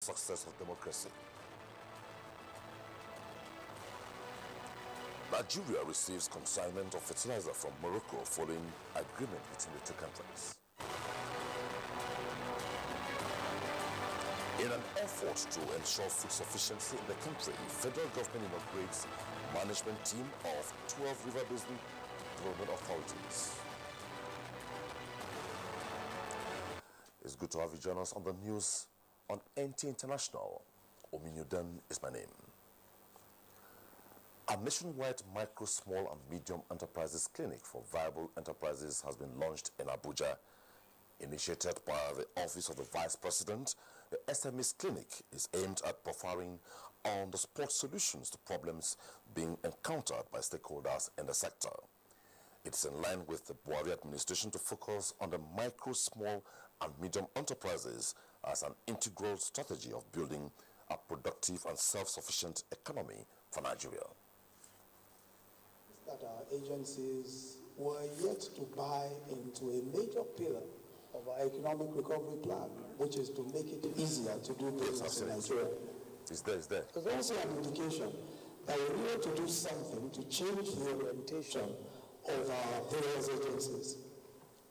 success of democracy. Nigeria receives consignment of fertilizer from Morocco following agreement between the two countries. In an effort to ensure food sufficiency in the country, federal government inaugurates management team of 12 river basin development authorities. It's good to have you join us on the news on NT International. Omini Oden is my name. A nationwide micro, small and medium enterprises clinic for viable enterprises has been launched in Abuja Initiated by the Office of the Vice President, the SMEs Clinic is aimed at providing on-the-spot solutions to problems being encountered by stakeholders in the sector. It's in line with the Buhari administration to focus on the micro, small and medium enterprises as an integral strategy of building a productive and self-sufficient economy for Nigeria. That our agencies were yet to buy into a major pillar of our economic recovery plan, which is to make it easier to do business in Nigeria. It's there, it's there. There's also an indication that we need to do something to change the orientation of our various agencies.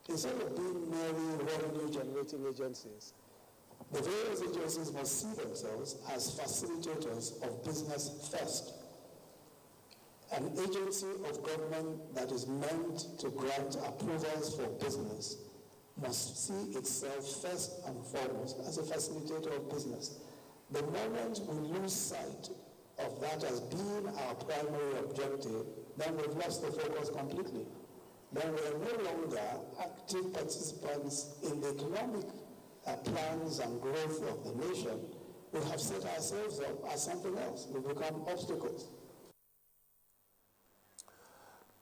Instead of being merely revenue generating agencies, the various agencies must see themselves as facilitators of business first. An agency of government that is meant to grant approvals for business must see itself first and foremost as a facilitator of business. The moment we lose sight of that as being our primary objective, then we've lost the focus completely. Then we're no longer active participants in the economic uh, plans and growth of the nation. We have set ourselves up as something else. We become obstacles.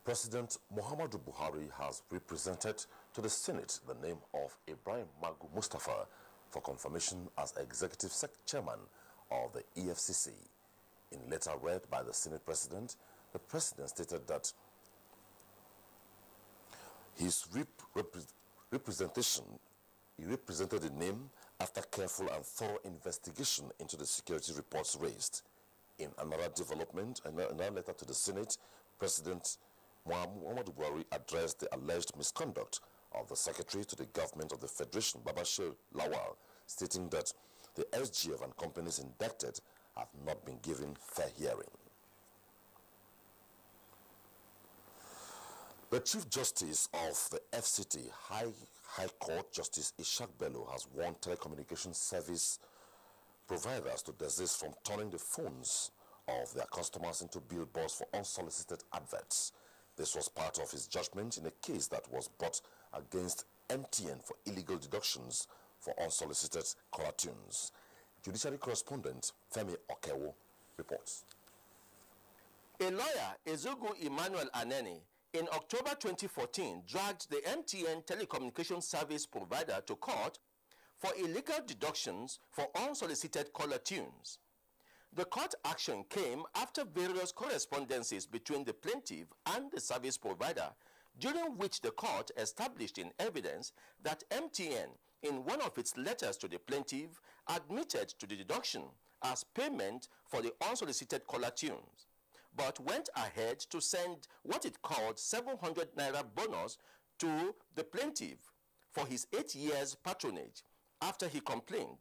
President Muhammadu Buhari has represented to the Senate the name of Ibrahim Magu Mustafa for confirmation as Executive Sec Chairman of the EFCC. In letter read by the Senate President, the President stated that his rep rep representation, he represented the name after careful and thorough investigation into the security reports raised. In another development, another letter to the Senate, President Muhammad Buhari addressed the alleged misconduct of the Secretary to the Government of the Federation, Babachir Lawal, stating that the SGF and companies indicted have not been given fair hearing. The Chief Justice of the FCT, High, High Court Justice Ishaq Bello, has warned telecommunication service providers to desist from turning the phones of their customers into billboards for unsolicited adverts. This was part of his judgment in a case that was brought against MTN for illegal deductions for unsolicited caller tunes. Judiciary correspondent Femi Okewo reports. A lawyer, Ezugu Emmanuel Aneni, in October 2014 dragged the MTN telecommunication service provider to court for illegal deductions for unsolicited caller tunes. The court action came after various correspondences between the plaintiff and the service provider, during which the court established in evidence that MTN, in one of its letters to the plaintiff, admitted to the deduction as payment for the unsolicited caller tunes, but went ahead to send what it called 700 naira bonus to the plaintiff for his eight years patronage after he complained.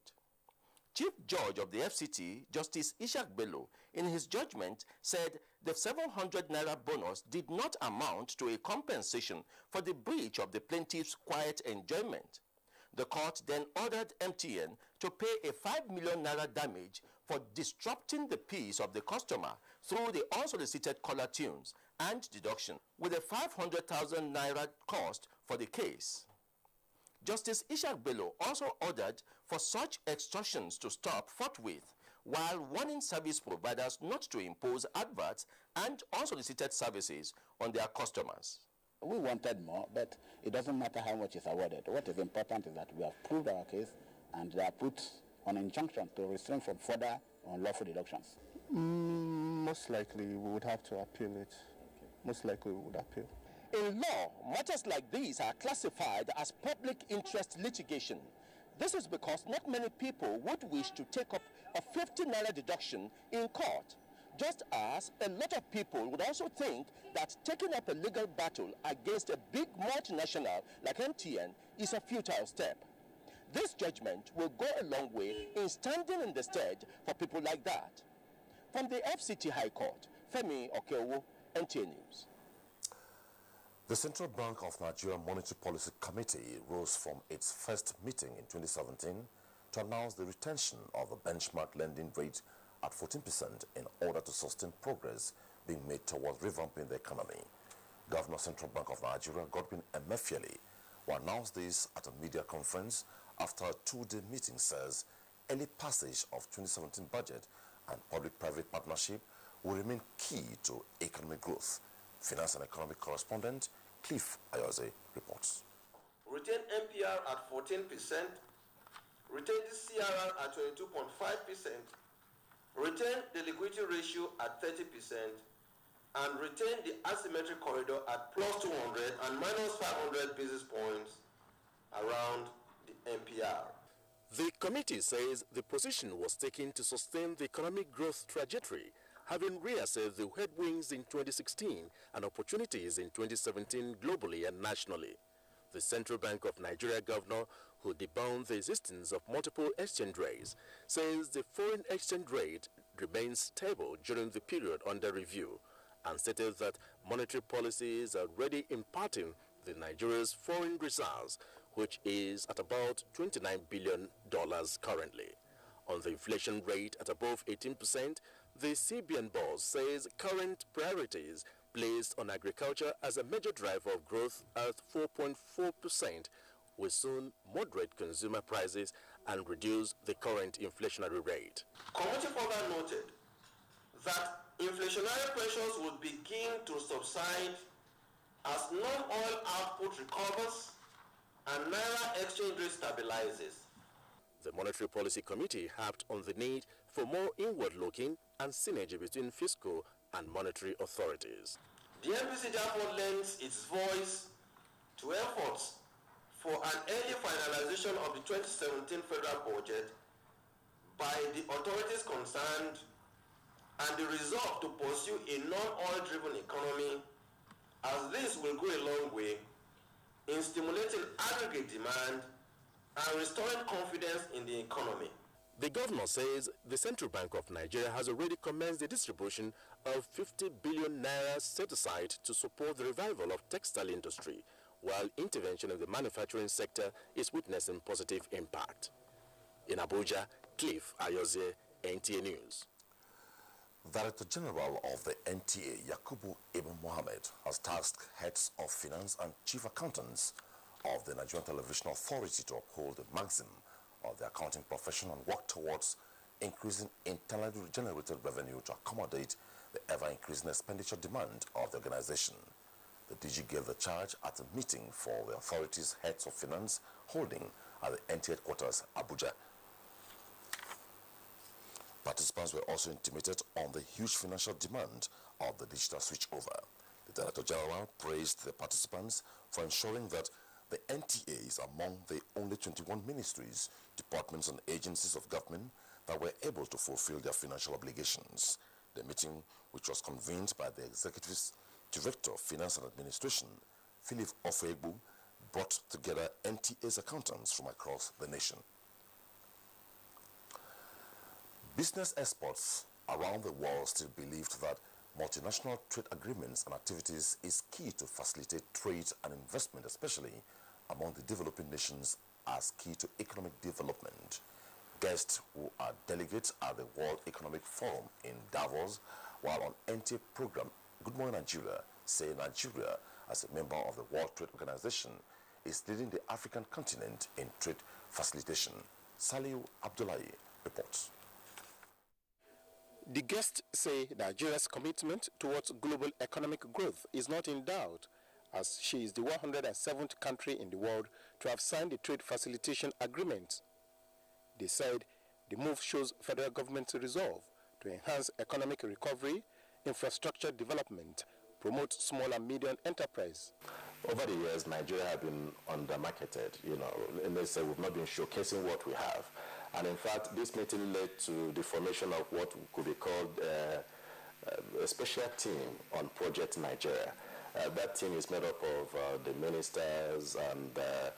Chief Judge of the FCT, Justice Ishaq Bello, in his judgment said the 700 naira bonus did not amount to a compensation for the breach of the plaintiff's quiet enjoyment. The court then ordered MTN to pay a 5 million naira damage for disrupting the peace of the customer through the unsolicited caller tunes and deduction, with a 500,000 naira cost for the case. Justice Ishaq Bello also ordered for such extortions to stop forthwith, while warning service providers not to impose adverts and unsolicited services on their customers. We wanted more, but it doesn't matter how much is awarded. What is important is that we have proved our case and they are put on injunction to restrain from further unlawful deductions. Mm, most likely we would have to appeal it. Okay. Most likely we would appeal. In law, matters like these are classified as public interest litigation. This is because not many people would wish to take up a 50 naira deduction in court, just as a lot of people would also think that taking up a legal battle against a big multinational like MTN is a futile step. This judgment will go a long way in standing in the stead for people like that. From the FCT High Court, Femi Okeowo, NTA News. The Central Bank of Nigeria Monetary Policy Committee rose from its first meeting in 2017 to announce the retention of the benchmark lending rate at 14% in order to sustain progress being made towards revamping the economy. Governor Central Bank of Nigeria Godwin Emefiele who announced this at a media conference after a two-day meeting says early passage of 2017 budget and public-private partnership will remain key to economic growth. Finance and economic correspondent Cliff Ayoze reports. Retain MPR at 14%, retain the CRR at 22.5%, retain the liquidity ratio at 30%, and retain the asymmetric corridor at plus 200 and minus 500 basis points around The committee says the position was taken to sustain the economic growth trajectory, having reassessed the headwinds in 2016 and opportunities in 2017 globally and nationally. The Central Bank of Nigeria governor, who deboned the existence of multiple exchange rates, says the foreign exchange rate remains stable during the period under review and stated that monetary policies are already imparting the Nigeria's foreign reserves, which is at about $29 billion currently. On the inflation rate at above 18%, the CBN boss says current priorities placed on agriculture as a major driver of growth at 4.4% will soon moderate consumer prices and reduce the current inflationary rate. Committee further noted that inflationary pressures would begin to subside as non-oil output recovers and naira exchange rate stabilizes. The Monetary Policy Committee harped on the need for more inward-looking and synergy between fiscal and monetary authorities. The MPC therefore lends its voice to efforts for an early finalization of the 2017 federal budget by the authorities concerned and the resolve to pursue a non-oil driven economy as this will go a long way in stimulating aggregate demand and restoring confidence in the economy. The governor says the Central Bank of Nigeria has already commenced the distribution of 50 billion naira set aside to support the revival of textile industry, while intervention in the manufacturing sector is witnessing positive impact. In Abuja, Cliff Ayoze, NTA News. Director General of the NTA, Yakubu Ibn Mohammed, has tasked heads of finance and chief accountants of the Nigerian Television Authority to uphold the maxim of the accounting profession and work towards increasing internally generated revenue to accommodate the ever-increasing expenditure demand of the organization. The DG gave the charge at a meeting for the authority's heads of finance holding at the NTA headquarters, Abuja. Participants were also intimated on the huge financial demand of the digital switchover. The Director General praised the participants for ensuring that the NTA is among the only 21 ministries, departments and agencies of government that were able to fulfill their financial obligations. The meeting, which was convened by the Executive Director of Finance and Administration, Philip Ofegbu, brought together NTA's accountants from across the nation. Business experts around the world still believed that multinational trade agreements and activities is key to facilitate trade and investment, especially among the developing nations as key to economic development. Guests who are delegates at the World Economic Forum in Davos, while on NTA program Good Morning Nigeria, say Nigeria, as a member of the World Trade Organization, is leading the African continent in trade facilitation. Saliu Abdullahi reports. The guests say Nigeria's commitment towards global economic growth is not in doubt, as she is the 107th country in the world to have signed the trade facilitation agreement. They said the move shows federal government's resolve to enhance economic recovery, infrastructure development, promote small and medium enterprise. over the years, Nigeria has been undermarketed. You know, let's say we've not been showcasing what we have. And in fact, this meeting led to the formation of what could be called uh, a special team on Project Nigeria. Uh, that team is made up of uh, the ministers and uh,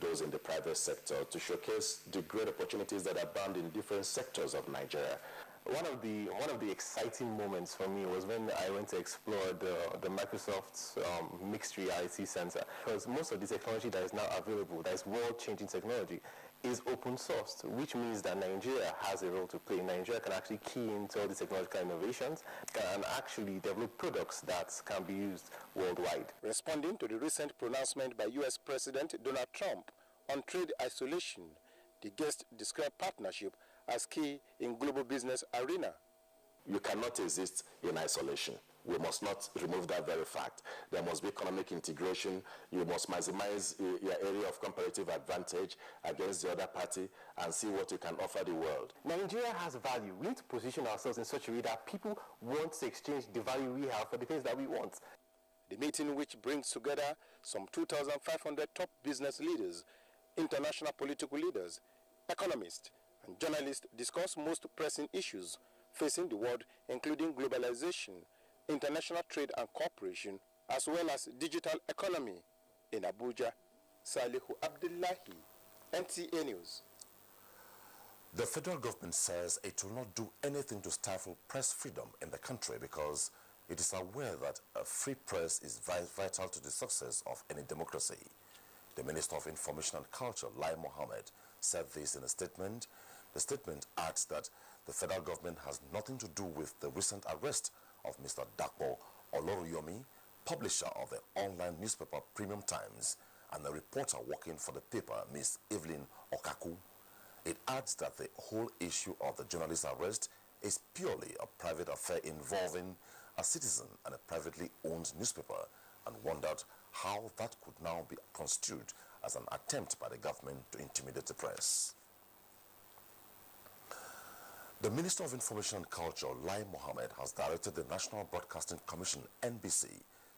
those in the private sector to showcase the great opportunities that are bound in different sectors of Nigeria. One of the one of the exciting moments for me was when I went to explore the the Microsoft's um, mixed reality center because most of the technology that is now available, that is world-changing technology, is open sourced, which means that Nigeria has a role to play. Nigeria can actually key into all the technological innovations and actually develop products that can be used worldwide. Responding to the recent pronouncement by U.S. President Donald Trump on trade isolation, the guest described partnership as key in global business arena. You cannot exist in isolation. We must not remove that very fact. There must be economic integration. You must maximize eh, your area of comparative advantage against the other party and see what you can offer the world. Nigeria has value. We need to position ourselves in such a way that people want to exchange the value we have for the things that we want. The meeting, which brings together some 2,500 top business leaders, international political leaders, economists, and journalists discuss most pressing issues facing the world, including globalization, international trade and cooperation, as well as digital economy. In Abuja, Salihu Abdullahi, NTA News. The federal government says it will not do anything to stifle press freedom in the country because it is aware that a free press is vital to the success of any democracy. The Minister of Information and Culture, Lai Mohammed, said this in a statement. The statement adds that the federal government has nothing to do with the recent arrest of Mr. Dapo Olorunyomi, publisher of the online newspaper Premium Times, and a reporter working for the paper, Ms. Evelyn Okakwu. It adds that the whole issue of the journalist's arrest is purely a private affair involving a citizen and a privately owned newspaper and wondered how that could now be construed as an attempt by the government to intimidate the press. The Minister of Information and Culture, Lai Mohammed, has directed the National Broadcasting Commission, NBC,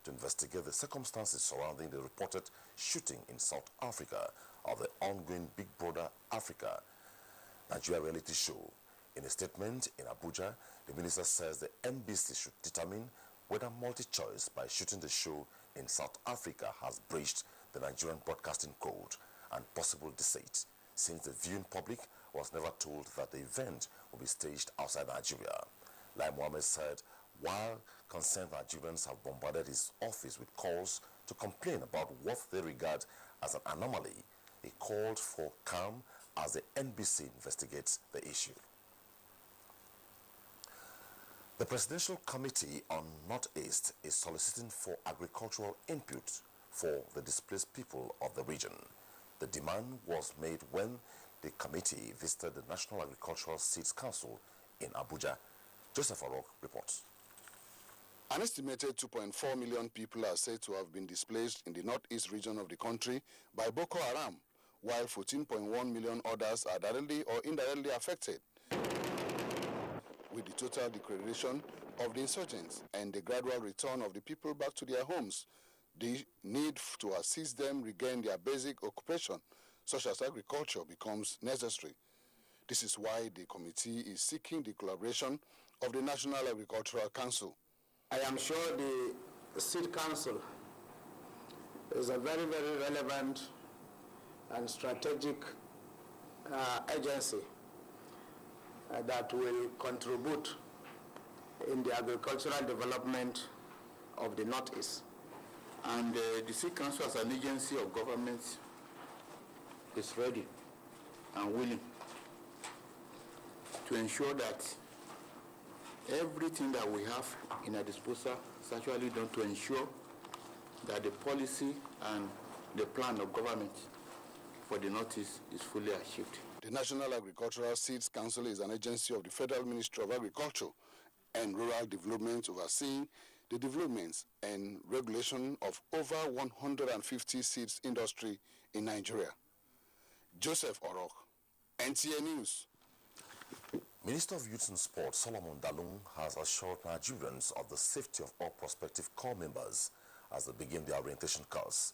to investigate the circumstances surrounding the reported shooting in South Africa of the ongoing Big Brother Africa Nigeria reality show. In a statement in Abuja, the minister says the NBC should determine whether multi-choice by shooting the show in South Africa has breached the Nigerian Broadcasting Code and possible deceit, since the viewing public was never told that the event will be staged outside Nigeria. Lai Mohammed said, while concerned Nigerians have bombarded his office with calls to complain about what they regard as an anomaly, he called for calm as the NBC investigates the issue. The Presidential Committee on Northeast is soliciting for agricultural input for the displaced people of the region. The demand was made when the committee visited the National Agricultural Seeds Council in Abuja. Joseph Arok reports. An estimated 2.4 million people are said to have been displaced in the northeast region of the country by Boko Haram, while 14.1 million others are directly or indirectly affected. With the total declaration of the insurgents and the gradual return of the people back to their homes, the need to assist them regain their basic occupation such as agriculture, becomes necessary. This is why the committee is seeking the collaboration of the National Agricultural Council. I am sure the Seed Council is a very, very relevant and strategic uh, agency uh, that will contribute in the agricultural development of the Northeast. And uh, the Seed Council as an agency of government is ready and willing to ensure that everything that we have in our disposal is actually done to ensure that the policy and the plan of government for the Northeast is fully achieved. The National Agricultural Seeds Council is an agency of the Federal Ministry of Agriculture and Rural Development overseeing the developments and regulation of over 150 seeds industry in Nigeria. Joseph Orok, NTA News. Minister of Youth and Sport Solomon Dalung has assured Nigerians of the safety of all prospective corps members as they begin their orientation course.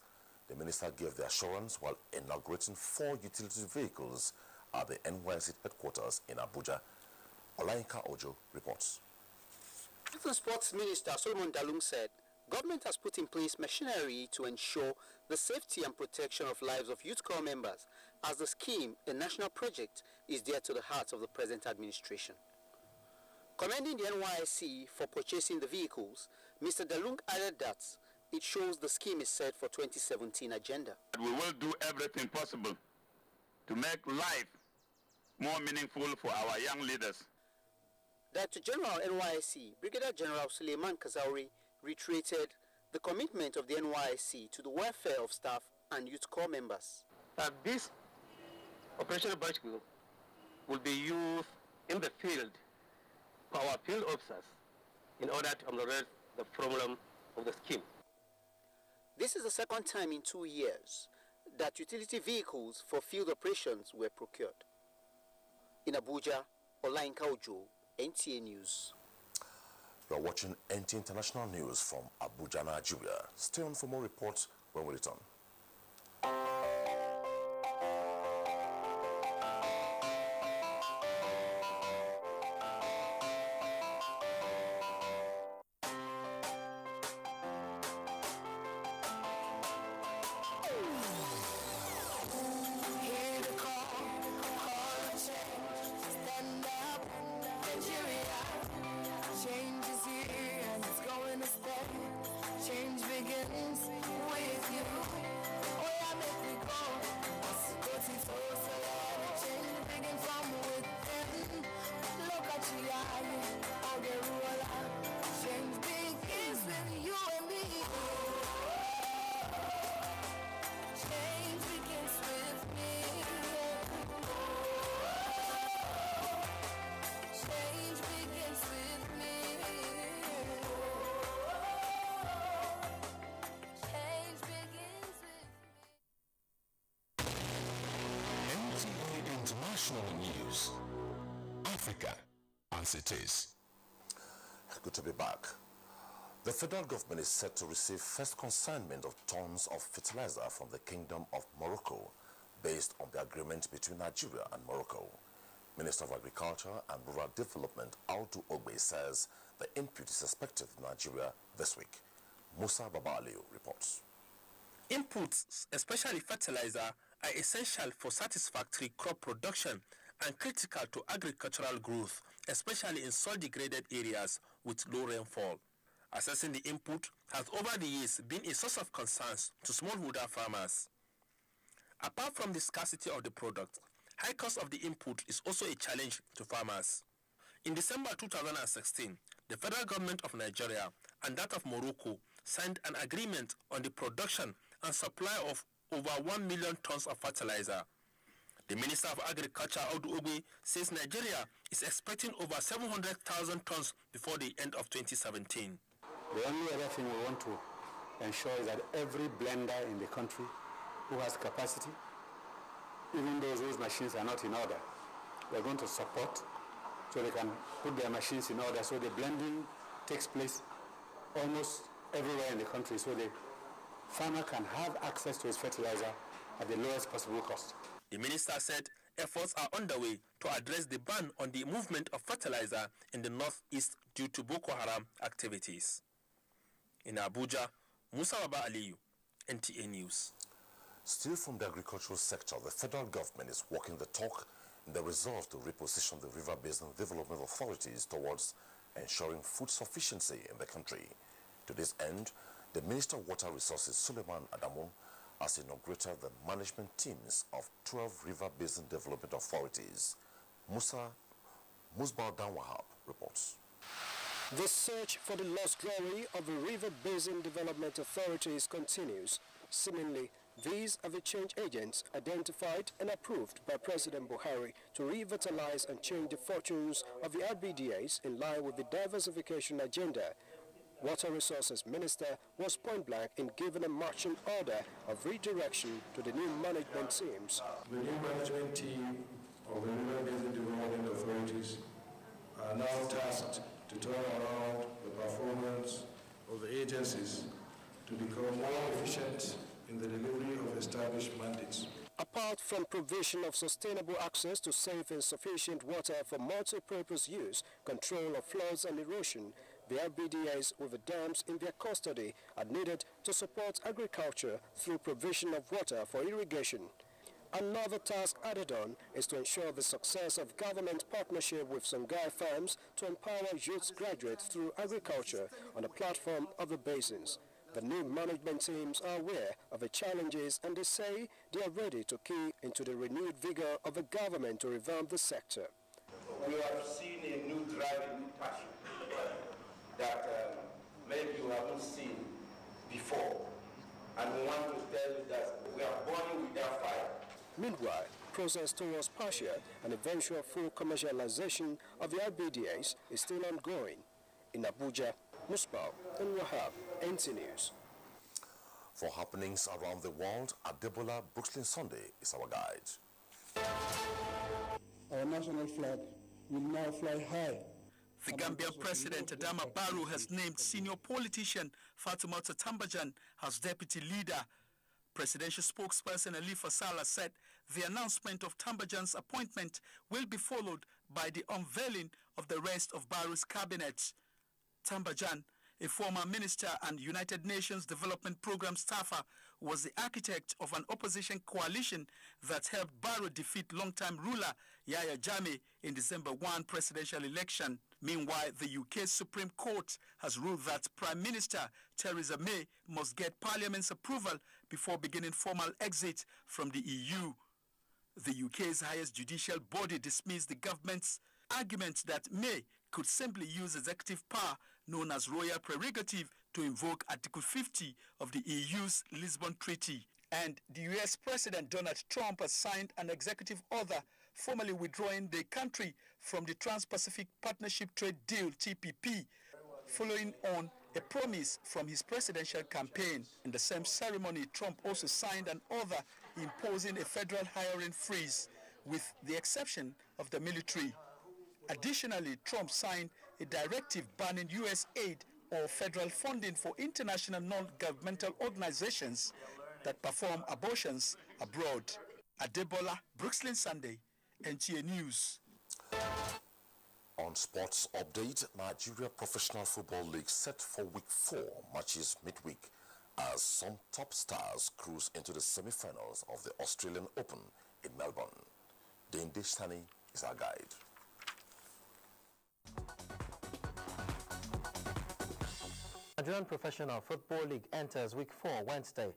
The minister gave the assurance while inaugurating four utility vehicles at the NYSC headquarters in Abuja. Olainka Ojo reports. The Sports Minister Solomon Dalung said government has put in place machinery to ensure the safety and protection of lives of youth corps members as the scheme, a national project, is dear to the heart of the present administration. Commending the NYSC for purchasing the vehicles, Mr. Dalung added that it shows the scheme is set for 2017 agenda. We will do everything possible to make life more meaningful for our young leaders. Director General NYSC, Brigadier General Suleiman Kazaure, reiterated the commitment of the NYSC to the welfare of staff and youth corps members. Uh, this operational bicycle will be used in the field for our field officers in order to ameliorate the problem of the scheme. This is the second time in two years that utility vehicles for field operations were procured. In Abuja, Olainka Ojo, NTA News. You are watching NT International News from Abuja, Nigeria. Stay on for more reports when we return. International News. Africa as it is. Good to be back. The federal government is set to receive first consignment of tons of fertilizer from the Kingdom of Morocco based on the agreement between Nigeria and Morocco. Minister of Agriculture and Rural Development Audu Ogbe says the input is expected in Nigeria this week. Musa Baba Aliyu reports. Inputs, especially fertilizer, are essential for satisfactory crop production and critical to agricultural growth, especially in soil-degraded areas with low rainfall. Assessing the input has over the years been a source of concerns to smallholder farmers. Apart from the scarcity of the product, high cost of the input is also a challenge to farmers. In December 2016, the federal government of Nigeria and that of Morocco signed an agreement on the production and supply of over 1 million tons of fertilizer. The Minister of Agriculture, Audu Ogbe, says Nigeria is expecting over 700,000 tons before the end of 2017. The only other thing we want to ensure is that every blender in the country who has capacity, even though those whose machines are not in order, we're going to support so they can put their machines in order so the blending takes place almost everywhere in the country so the farmer can have access to his fertilizer at the lowest possible cost. The minister said efforts are underway to address the ban on the movement of fertilizer in the northeast due to Boko Haram activities. In Abuja, Musa Baba Aliyu, NTA News. Still from the agricultural sector, the federal government is walking the talk in the resolve to reposition the River Basin Development Authorities towards ensuring food sufficiency in the country. To this end, the Minister of Water Resources, Suleiman Adamu, has inaugurated the management teams of 12 River Basin Development Authorities. Musa Musbal Danwahab reports. The search for the lost glory of the River Basin Development Authorities continues. Seemingly, these are the change agents identified and approved by President Buhari to revitalize and change the fortunes of the RBDAs in line with the diversification agenda. Water Resources Minister was point blank in giving a marching order of redirection to the new management teams. The new management team of the River Basin Development Authorities are now tasked to turn around the performance of the agencies to become more efficient in the delivery of established mandates. Apart from provision of sustainable access to safe and sufficient water for multi-purpose use, control of floods and erosion, the RBDAs with the dams in their custody are needed to support agriculture through provision of water for irrigation. Another task added on is to ensure the success of government partnership with Songhai farms to empower youth graduates through agriculture on the platform of the basins. The new management teams are aware of the challenges and they say they are ready to key into the renewed vigor of the government to revamp the sector. We have seen a new drive, a new passion that um, maybe you haven't seen before. And we want to tell you that we are burning with that fire. Meanwhile, process towards partial and eventual full commercialization of the RBDAs is still ongoing. In Abuja, Musbal and Wahab, NT News. For happenings around the world, Adebola Brooklyn Sunday is our guide. Our national flag will now fly high the Gambian President Adama Barrow has named senior politician Fatoumata Tambajang as deputy leader. Presidential spokesperson Halifa Sallah said the announcement of Tambajang's appointment will be followed by the unveiling of the rest of Barrow's cabinet. Tambajang, a former minister and United Nations Development Program staffer, was the architect of an opposition coalition that helped Barrow defeat longtime ruler Yahya Jammeh in December 1 presidential election. Meanwhile, the UK Supreme Court has ruled that Prime Minister Theresa May must get Parliament's approval before beginning formal exit from the EU. The UK's highest judicial body dismissed the government's argument that May could simply use executive power known as royal prerogative to invoke Article 50 of the EU's Lisbon Treaty. And the US President Donald Trump has signed an executive order formally withdrawing the country from the Trans-Pacific Partnership Trade Deal, TPP, following on a promise from his presidential campaign. In the same ceremony, Trump also signed an order imposing a federal hiring freeze, with the exception of the military. Additionally, Trump signed a directive banning U.S. aid or federal funding for international non-governmental organizations that perform abortions abroad. Adebola, Brooklyn Sunday, NTA News. On sports update, Nigeria Professional Football League set for week four matches midweek as some top stars cruise into the semi-finals of the Australian Open in Melbourne. Dane Deshtani is our guide. Nigerian Professional Football League enters week four Wednesday